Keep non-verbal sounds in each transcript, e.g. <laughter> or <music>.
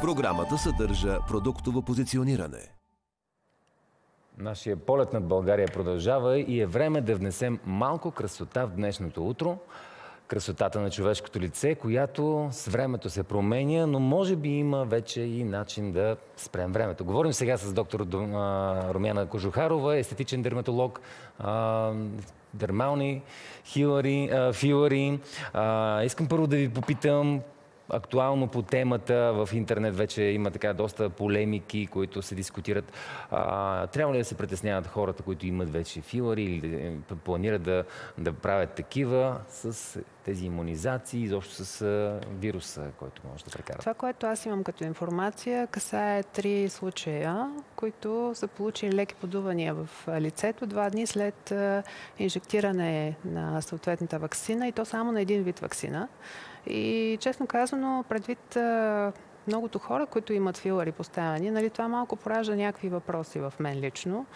Програмата съдържа продуктово позициониране. Нашия полет над България продължава и е време да внесем малко красота в днешното утро. Красотата на човешкото лице, която с времето се променя, но може би има вече и начин да спрем времето. Говорим сега с доктор Румяна Кожухарова, естетичен дерматолог, дермални филари. Искам първо да ви попитам актуално по темата. В интернет вече има така доста полемики, които се дискутират. А, трябва ли да се притесняват хората, които имат вече филари или да планират да, да правят такива с тези иммунизации, изобщо с вируса, който може да прекарат? Това, което аз имам като информация, касае три случая, които са получили леки подувания в лицето два дни след инжектиране на съответната вакцина и то само на един вид вакцина. И честно казано, предвид многото хора, които имат филари поставени, нали, това малко поражда някакви въпроси в мен лично.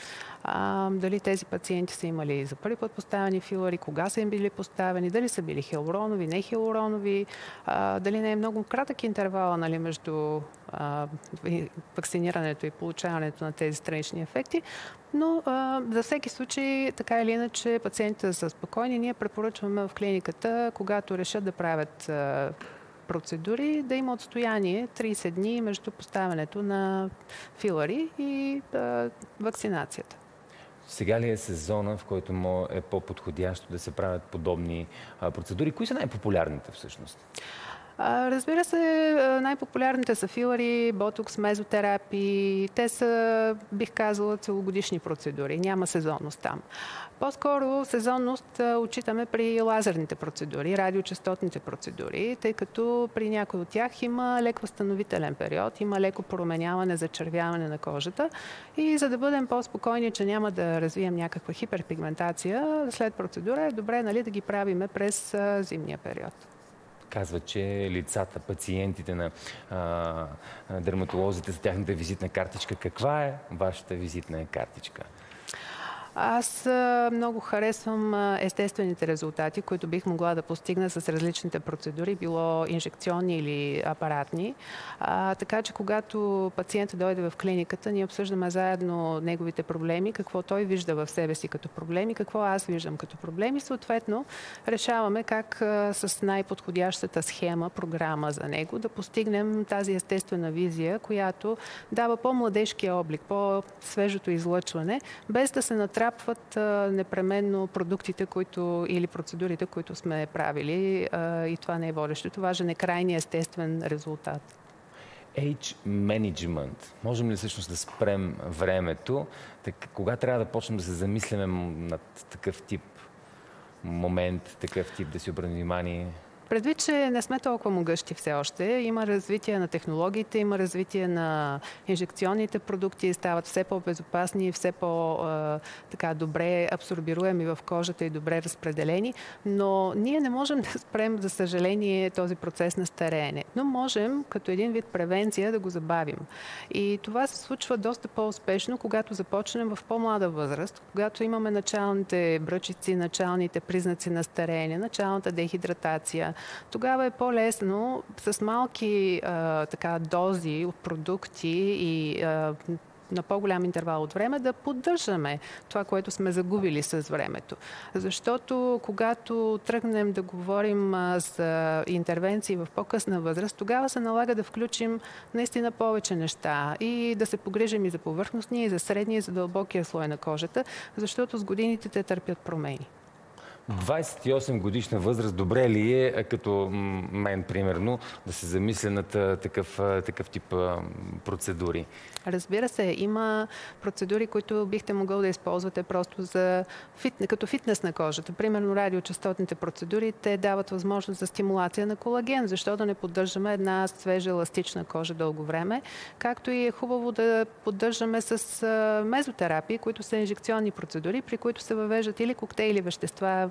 А, дали тези пациенти са имали за първи път поставени филари, кога са им били поставени, дали са били хилоронови, не хилоронови, а, дали не е много кратък интервал нали, между а, вакцинирането и получаването на тези странични ефекти. Но а, за всеки случай, така или иначе, пациентите са спокойни. Ние препоръчваме в клиниката, когато решат да правят а, процедури, да има отстояние 30 дни между поставянето на филари и а, вакцинацията. Сега ли е сезона, в който е по-подходящо да се правят подобни процедури? Кои са най-популярните всъщност? Разбира се, най-популярните са филари, ботокс, мезотерапии. Те са, бих казала, целогодишни процедури. Няма сезонност там. По-скоро сезонност отчитаме при лазерните процедури, радиочастотните процедури, тъй като при някои от тях има лек възстановителен период, има леко променяване, зачервяване на кожата и за да бъдем по-спокойни, че няма да развием някаква хиперпигментация, след процедура е добре нали, да ги правиме през зимния период казва, че лицата, пациентите на а, дерматолозите са тяхната визитна картичка. Каква е вашата визитна картичка? Аз много харесвам естествените резултати, които бих могла да постигна с различните процедури, било инжекционни или апаратни. А, така че когато пациента дойде в клиниката, ние обсъждаме заедно неговите проблеми, какво той вижда в себе си като проблеми, какво аз виждам като проблеми. Съответно, решаваме как а, с най-подходящата схема, програма за него, да постигнем тази естествена визия, която дава по-младежкия облик, по-свежото излъчване, без да се натрапва натрапват непременно продуктите които, или процедурите, които сме правили и това не е водещото. Важен е крайния естествен резултат. Age management. Можем ли всъщност да спрем времето? Так, кога трябва да почнем да се замисляме над такъв тип момент, такъв тип да си обърнем внимание? Предвид, че не сме толкова могъщи все още, има развитие на технологиите, има развитие на инжекционните продукти, стават все по-безопасни, все по-добре абсорбируеми в кожата и добре разпределени, но ние не можем <laughs> да спрем, за съжаление, този процес на стареене. Но можем, като един вид превенция, да го забавим. И това се случва доста по-успешно, когато започнем в по-млада възраст, когато имаме началните бръчици, началните признаци на стареене, началната дехидратация, тогава е по-лесно с малки а, така, дози от продукти и а, на по-голям интервал от време да поддържаме това, което сме загубили с времето. Защото когато тръгнем да говорим за интервенции в по-късна възраст, тогава се налага да включим наистина повече неща и да се погрижим и за повърхностния, и за средния, и за дълбокия слой на кожата, защото с годините те търпят промени. 28 годишна възраст, добре ли е, като мен, примерно, да се замисля над такъв, такъв тип процедури? Разбира се, има процедури, които бихте могъл да използвате просто за фит, като фитнес на кожата. Примерно радиочастотните процедури, те дават възможност за стимулация на колаген. Защо да не поддържаме една свежа еластична кожа дълго време? Както и е хубаво да поддържаме с мезотерапии, които са инжекционни процедури, при които се въвеждат или коктейли вещества,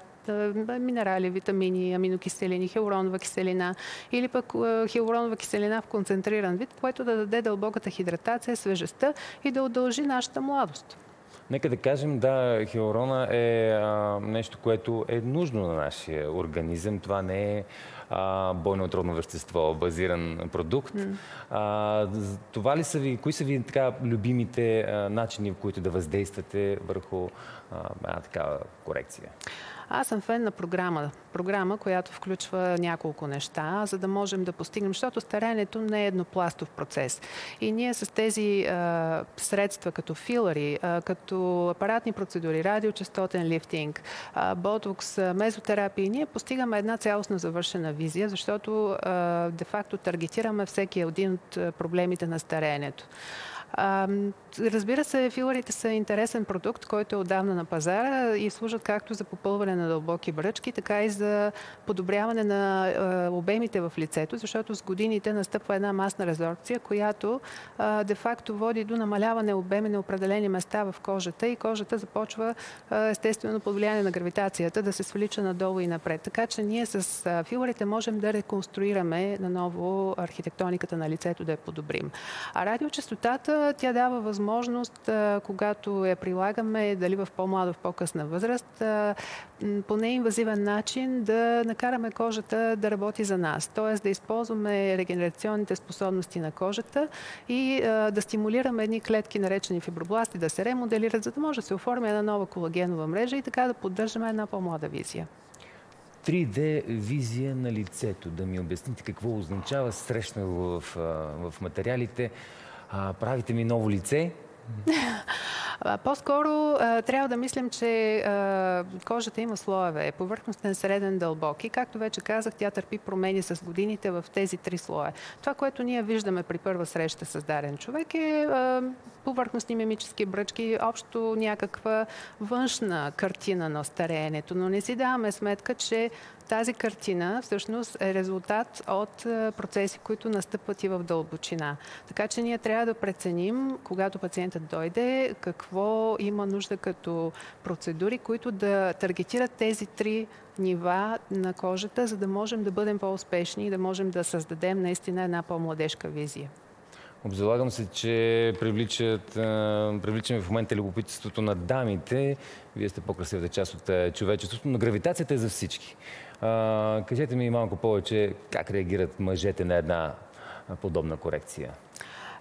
минерали, витамини, аминокиселини, хиалуронова киселина или пък хиалуронова киселина в концентриран вид, което да даде дълбоката хидратация, свежестта и да удължи нашата младост. Нека да кажем, да, хиалурона е а, нещо, което е нужно на нашия организъм. Това не е а, бойно отровно вещество, базиран продукт. Mm. А, това ли са ви, кои са ви така любимите а, начини, в които да въздействате върху а, една такава корекция? Аз съм фен на програма. Програма, която включва няколко неща, за да можем да постигнем, защото старението не е еднопластов процес. И ние с тези а, средства, като филари, а, като апаратни процедури, радиочастотен лифтинг, а, ботокс, мезотерапия, ние постигаме една цялостно завършена визия, защото де-факто таргетираме всеки един от проблемите на старението. Разбира се, филарите са интересен продукт, който е отдавна на пазара и служат както за попълване на дълбоки бръчки, така и за подобряване на обемите в лицето, защото с годините настъпва една масна резорбция, която де-факто води до намаляване обеми на определени места в кожата и кожата започва естествено под влияние на гравитацията да се свалича надолу и напред. Така че ние с филарите можем да реконструираме наново архитектониката на лицето, да я подобрим. А радиочастотата тя дава възможност, когато я прилагаме, дали в по-млада, в по-късна възраст, по неинвазивен начин да накараме кожата да работи за нас. Т.е. да използваме регенерационните способности на кожата и да стимулираме едни клетки, наречени фибробласти, да се ремоделират, за да може да се оформи една нова колагенова мрежа и така да поддържаме една по-млада визия. 3D визия на лицето. Да ми обясните какво означава срещнало в, в материалите правите ми ново лице? <laughs> По-скоро трябва да мислим, че кожата има слоеве. Повърхностен, среден, дълбок. И както вече казах, тя търпи промени с годините в тези три слоя. Това, което ние виждаме при първа среща с дарен човек е повърхностни мимически бръчки, общо някаква външна картина на стареенето. Но не си даваме сметка, че тази картина всъщност е резултат от процеси, които настъпват и в дълбочина. Така че ние трябва да преценим, когато пациентът дойде, какво има нужда като процедури, които да таргетират тези три нива на кожата, за да можем да бъдем по-успешни и да можем да създадем наистина една по-младежка визия. Обзалагам се, че привличат, привличаме в момента любопитството на дамите. Вие сте по-красивата част от човечеството, но гравитацията е за всички. А, кажете ми малко повече как реагират мъжете на една подобна корекция.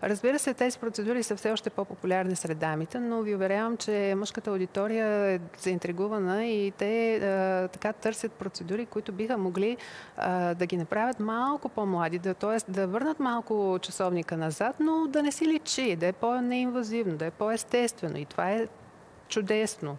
Разбира се, тези процедури са все още по-популярни сред дамите, но ви уверявам, че мъжката аудитория е заинтригувана и те а, така търсят процедури, които биха могли а, да ги направят малко по-млади, да, т.е. да върнат малко часовника назад, но да не си личи, да е по-неинвазивно, да е по-естествено. И това е чудесно.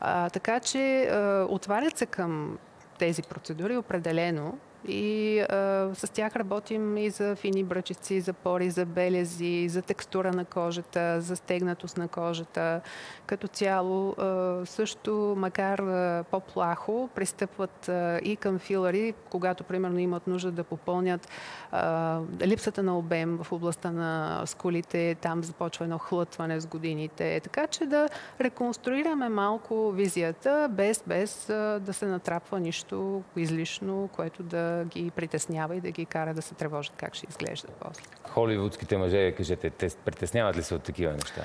А, така че а, отварят се към тези процедури определено и а, с тях работим и за фини бръчици, за пори, за белези, за текстура на кожата, за стегнатост на кожата. Като цяло а, също, макар по-плахо, пристъпват а, и към филари, когато примерно имат нужда да попълнят а, липсата на обем в областта на скулите, там започва едно хлътване с годините. Така че да реконструираме малко визията, без, без а, да се натрапва нищо излишно, което да ги притеснява и да ги кара да се тревожат как ще изглеждат после. Холивудските мъже, кажете, те притесняват ли се от такива неща?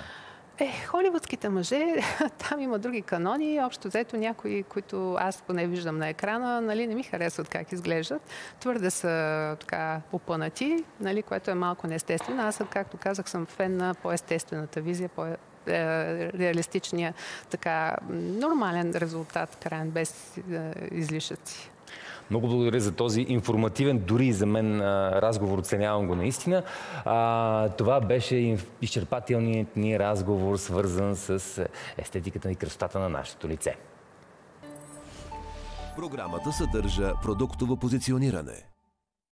Е, холивудските мъже, <laughs> там има други канони. Общо взето някои, които аз поне виждам на екрана, нали, не ми харесват как изглеждат. Твърде са така опънати, нали, което е малко неестествено. Аз, както казах, съм фен на по-естествената визия, по е, реалистичния, така нормален резултат, крайен, без е, излишъци. Много благодаря за този информативен, дори за мен разговор, оценявам го наистина. А, това беше изчерпателният ни разговор, свързан с естетиката и красотата на нашето лице. Програмата съдържа продуктово позициониране.